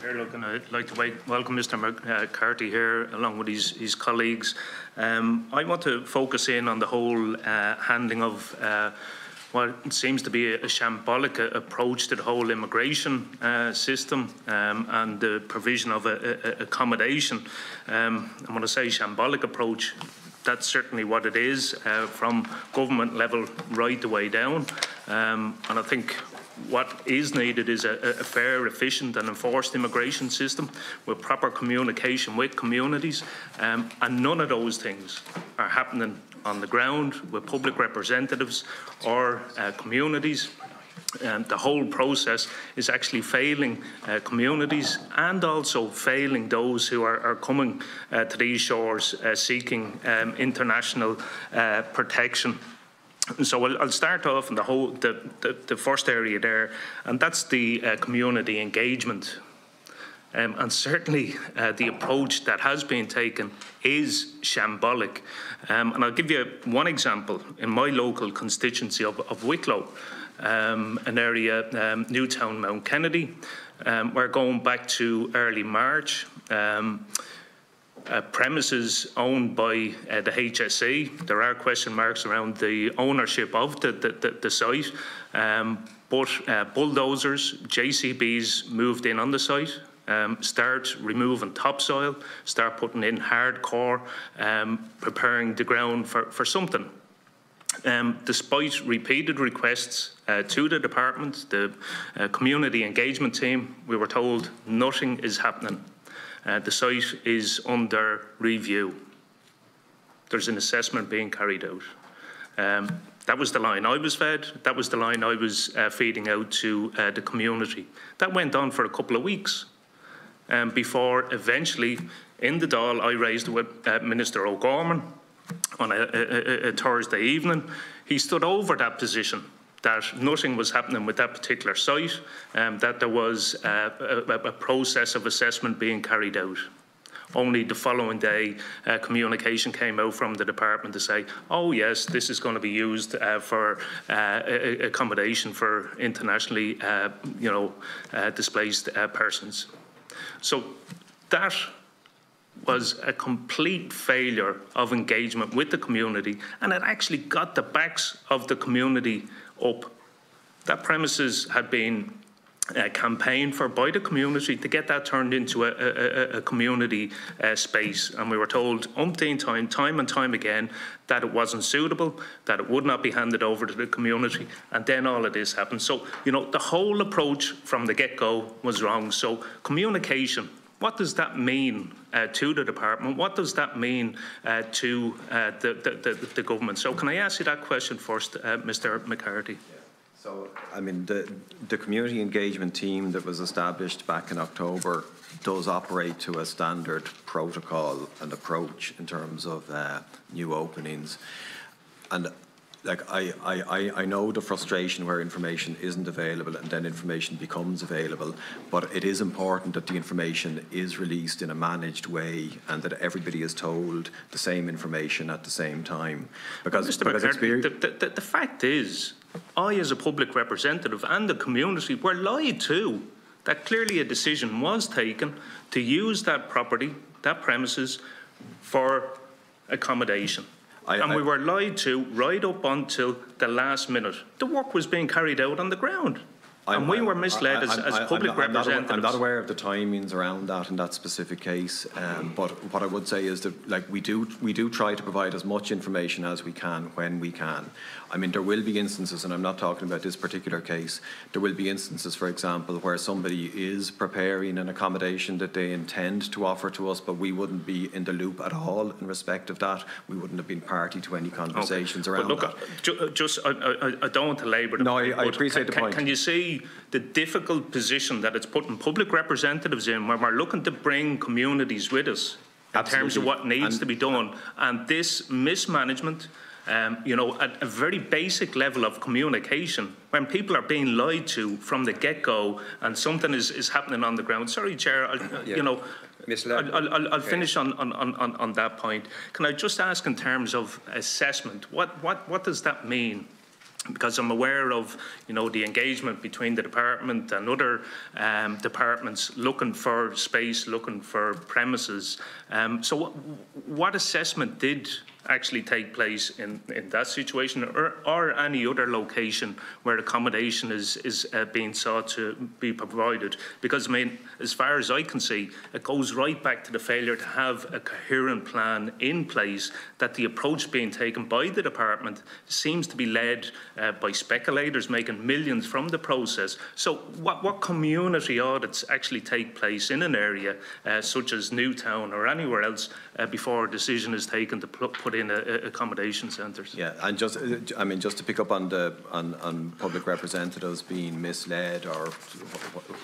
Here, look, and I'd like to welcome Mr. McCarthy here, along with his, his colleagues. Um, I want to focus in on the whole uh, handling of uh, what seems to be a, a shambolic approach to the whole immigration uh, system um, and the provision of a, accommodation. Um, and when I say shambolic approach, that's certainly what it is uh, from government level right the way down. Um, and I think what is needed is a, a, fair, efficient and enforced immigration system with proper communication with communities. Um, and none of those things are happening on the ground with public representatives or uh, communities. Um, the whole process is actually failing uh, communities and also failing those who are, are coming uh, to these shores uh, seeking um, international uh, protection. So I'll, I'll, start off in the whole the, the, the, first area there, and that's the uh, community engagement. Um, and certainly uh, the approach that has been taken is shambolic. Um, and I'll give you one example in my local constituency of, of Wicklow, um, an area, um, Newtown Mount Kennedy. Um, we're going back to early March. Uh, premises owned by uh, the HSE. There are question marks around the ownership of the, the, the, the site, um, but uh, bulldozers, JCBs moved in on the site. Um, start removing topsoil, start putting in hardcore, um, preparing the ground for, for something. Um, despite repeated requests uh, to the department, the uh, community engagement team, we were told nothing is happening. Uh, the site is under review. There's an assessment being carried out. Um, that was the line I was fed. That was the line I was uh, feeding out to uh, the community. That went on for a couple of weeks um, before eventually, in the Dáil, I raised with uh, Minister O'Gorman on a, a, a Thursday evening. He stood over that position that nothing was happening with that particular site, um, that there was uh, a, a, process of assessment being carried out. Only the following day, uh, communication came out from the department to say, oh yes, this is going to be used uh, for uh, accommodation for internationally, uh, you know, displaced persons. So that was a complete failure of engagement with the community, and it actually got the backs of the community up. That premises had been uh, campaigned for by the community to get that turned into a, a, a community uh, space. And we were told umpteen time, time and time again, that it wasn't suitable, that it would not be handed over to the community. And then all of this happened. So, you know, the whole approach from the get go was wrong. So, communication. What does that mean uh, to the department? What does that mean uh, to uh, the, the, the, government? So, can I ask you that question first, uh, Mr. McCarthy? So, I mean, the, the community engagement team that was established back in October does operate to a standard protocol and approach in terms of uh, new openings. And like I, I, I know the frustration where information isn't available and then information becomes available, but it is important that the information is released in a managed way and that everybody is told the same information at the same time. Because, Mr. because McCarthy, the, the, the fact is, I as a public representative and the community were lied to that clearly a decision was taken to use that property, that premises, for accommodation. I, and I, we were lied to right up until the last minute. The work was being carried out on the ground. I'm, and we were misled I, as, as public I'm not, representatives. I'm not, aware of the timings around that in that specific case, um, but what I would say is that like we do we do try to provide as much information as we can when we can. I mean, there will be instances, and I'm not talking about this particular case, there will be instances, for example, where somebody is preparing an accommodation that they intend to offer to us, but we wouldn't be in the loop at all in respect of that. We wouldn't have been party to any conversations okay. around but look, that. Uh, just, I, I, I, don't want to labour the No, I, I appreciate can, the point. Can you see the difficult position that it's putting public representatives in when we're looking to bring communities with us in Absolutely. terms of what needs and, to be done? And this mismanagement um, you know, at a very basic level of communication, when people are being lied to from the get-go and something is, is happening on the ground. Sorry, Chair, I, yeah. you know, I'll, I'll, I'll, finish on, on, on, on that point. Can I just ask in terms of assessment, what, what, what does that mean? Because I'm aware of, you know, the engagement between the department and other um, departments looking for space, looking for premises. Um, so what, what assessment did actually take place in, in that situation or, or any other location where accommodation is, is uh, being sought to be provided. Because, I mean, as far as I can see, it goes right back to the failure to have a coherent plan in place that the approach being taken by the department seems to be led uh, by speculators making millions from the process. So what, what community audits actually take place in an area uh, such as Newtown or anywhere else uh, before a decision is taken to put in a, a accommodation centres. Yeah, and just, uh, I mean, just to pick up on the on, on public representatives being misled or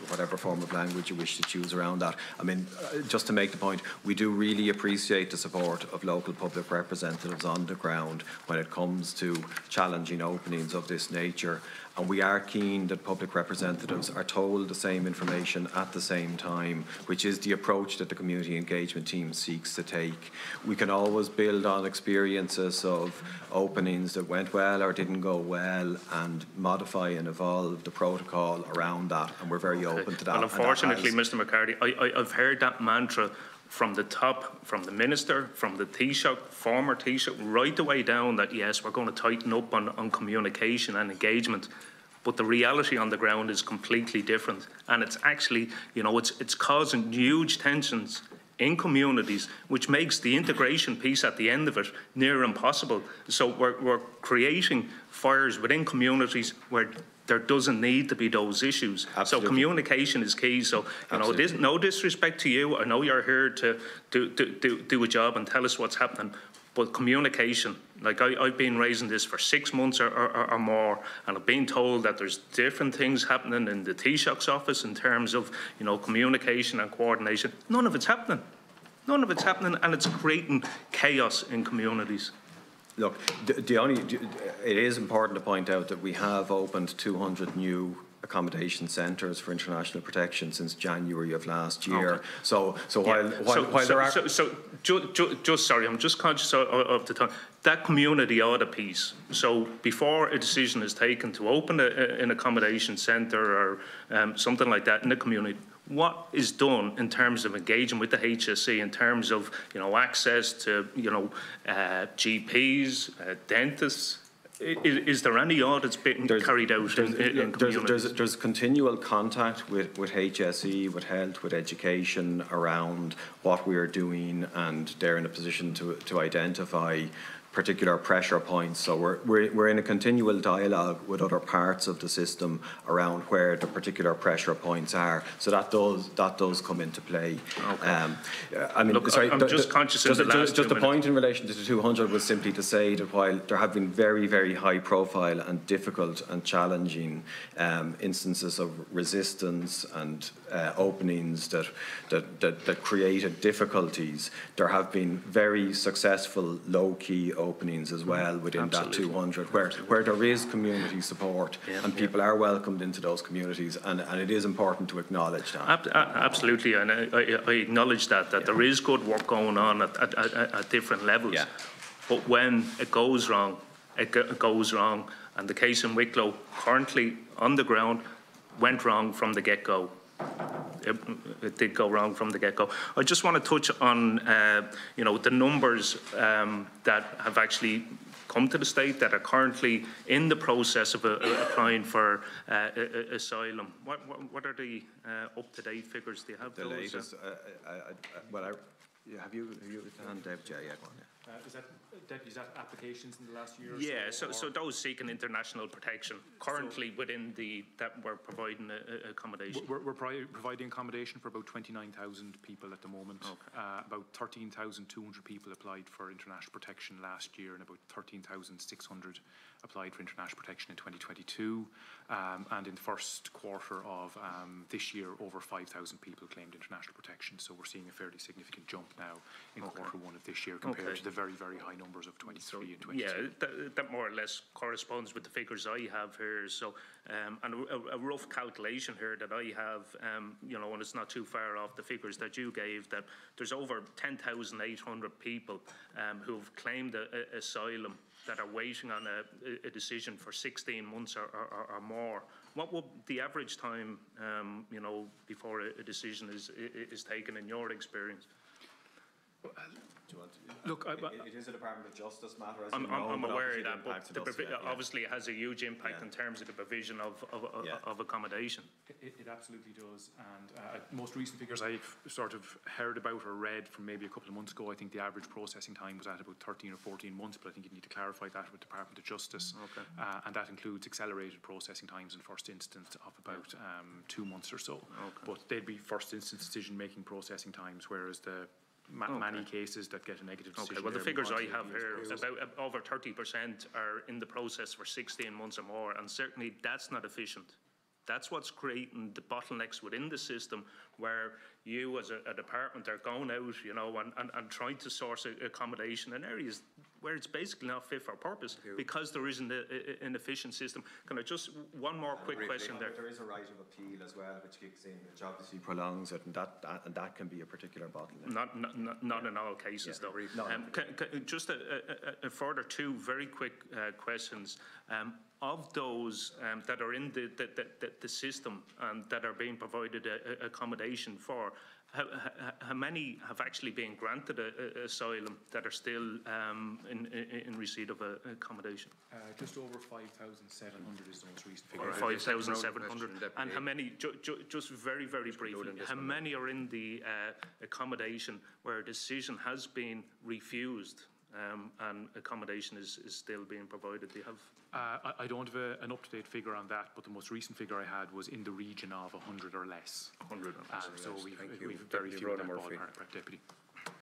whatever form of language you wish to choose around that. I mean, uh, just to make the point, we do really appreciate the support of local public representatives on the ground when it comes to challenging openings of this nature and we are keen that public representatives are told the same information at the same time, which is the approach that the community engagement team seeks to take. We can always build on experiences of openings that went well or didn't go well and modify and evolve the protocol around that, and we're very okay. open to that. Well, unfortunately, Mr McCarthy, I, have heard that mantra from the top, from the minister, from the Taoiseach, former Taoiseach, right the way down that yes, we're going to tighten up on, on communication and engagement. But the reality on the ground is completely different. And it's actually, you know, it's, it's causing huge tensions in communities, which makes the integration piece at the end of it near impossible. So we're, we're creating fires within communities where there doesn't need to be those issues. Absolutely. So communication is key. So you know, no disrespect to you. I know you're here to do, do, do, do a job and tell us what's happening. But communication, like I, have been raising this for six months or, or, or, more, and I've been told that there's different things happening in the Taoiseach's office in terms of, you know, communication and coordination. None of it's happening. None of it's happening, and it's creating chaos in communities. Look, the, the only it is important to point out that we have opened 200 new accommodation centres for international protection since January of last year. Okay. So, so yeah. while, while, so, while so, there are... So, so ju ju just, sorry, I'm just conscious of, of, the time. That community audit piece, so before a decision is taken to open a, a, an accommodation centre or um, something like that in the community, what is done in terms of engaging with the HSE in terms of you know access to you know uh, GPs, uh, dentists. Is, is, there any audits being there's, carried out there's, in, in there's, there's, there's, continual contact with, with HSE, with health, with education around what we are doing, and they're in a position to, to identify particular pressure points. So we're, we're, we're in a continual dialogue with other parts of the system around where the particular pressure points are. So that does that does come into play. Okay. Um, I mean, Look, sorry, I'm the, just the, conscious just, of the just, just a point in relation to the 200 was simply to say that while there have been very, very high profile and difficult and challenging um, instances of resistance and uh, openings that, that, that, that created difficulties, there have been very successful low-key openings as well within Absolutely. that 200 where, where there is community support yeah, and people yeah. are welcomed into those communities and, and it is important to acknowledge that. Ab absolutely and I, I, acknowledge that, that yeah. there is good work going on at, at, at, at different levels but when it goes wrong it, go, it goes wrong and the case in Wicklow currently on the ground went wrong from the get-go it, it, did go wrong from the get-go. I just want to touch on, uh, you know, the numbers um, that have actually come to the state that are currently in the process of uh, applying for uh, asylum. What, what, what, are the uh, up-to-date figures? Do you have the those? latest? Uh, I, I, well, I, have you have you hand Dave J? Yeah, uh, is that deputies applications in the last year? yeah, so, so, so those seeking international protection currently so within the that we're providing a, a accommodation. We're, we're providing accommodation for about twenty nine thousand people at the moment. Okay. Uh, about thirteen thousand two hundred people applied for international protection last year, and about thirteen thousand six hundred applied for international protection in 2022. Um, and in the first quarter of um, this year, over 5,000 people claimed international protection. So we're seeing a fairly significant jump now in okay. quarter one of this year compared okay. to the very, very high numbers of 23 so, and 22. Yeah, that, that, more or less corresponds with the figures I have here. So, um, and a, a, rough calculation here that I have, um, you know, and it's not too far off the figures that you gave, that there's over 10,800 people um, who've claimed a, a asylum that are waiting on a, a decision for 16 months or, or, or more. What would the average time, um, you know, before a, a decision is, is taken in your experience? Do you want to? Look, I- It- It is a Department of Justice matter, as you I'm, know. I'm, I'm but aware obviously of it that, but impacted the us, provi- yeah, yeah. obviously it has a huge impact Yeah. in terms of the provision of, of, Yeah. of accommodation. It, it absolutely does, and uh, most recent figures I've sort of heard about or read from maybe a couple of months ago, I think the average processing time was at about 13 or 14 months, but I think you need to clarify that with Department of Justice. Okay. Uh, and that includes accelerated processing times in first instance of about um, two months or so. But they'd be first instance decision-making processing times, whereas the ma- many cases that get a negative decision. Okay, well, the figures I have here, about uh, over thirty percent are in the process for sixteen months or more, and certainly that's not efficient. That's what's creating the bottlenecks within the system, where you as a, a department are going out, you know, and, and, and trying to source a- accommodation in areas where it's basically not fit for purpose, because there isn't a, a- an efficient system. Can I just, one more quick question there? There is a right of appeal as well, which kicks in, which obviously prolongs it, and that, that- and that can be a particular bottleneck. Not, not- not, not in all cases, Yeah, though. Um, ca- ca- Just a, a- further two very quick uh, questions. Um, Of those um, that are in the, the, the, the system and that are being provided a- accommodation for, how, how, how many have actually been granted a, a- asylum that are still um, in, in, in receipt of a, accommodation? Uh, just over 5,700 is the most recent Or figure. five thousand seven hundred? And how many, ju- ju- just very, very briefly, how many are in the uh, accommodation where a decision has been refused um, and accommodation is, is still being provided? Do you have? Uh, I, I don't have a, an up-to-date figure on that, but the most recent figure I had was in the region of 100 or less. 100 or Um, less. so we've, we've very few in that Rhoda Murphy. ballpark, Deputy.